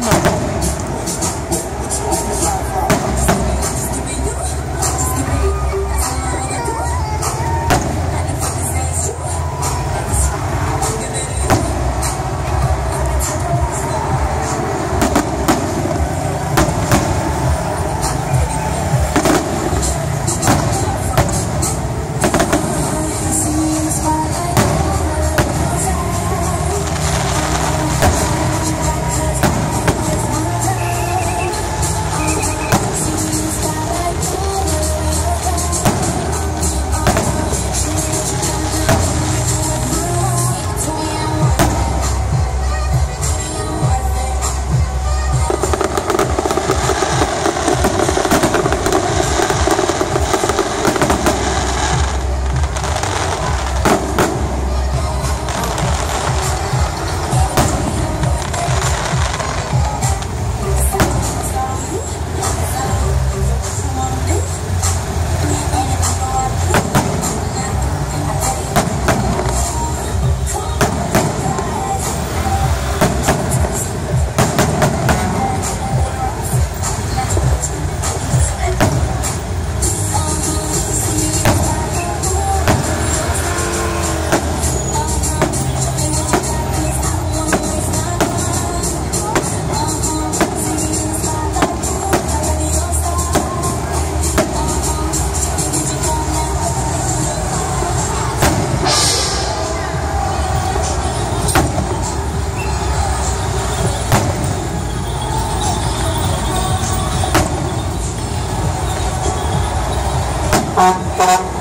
Bye. Thank.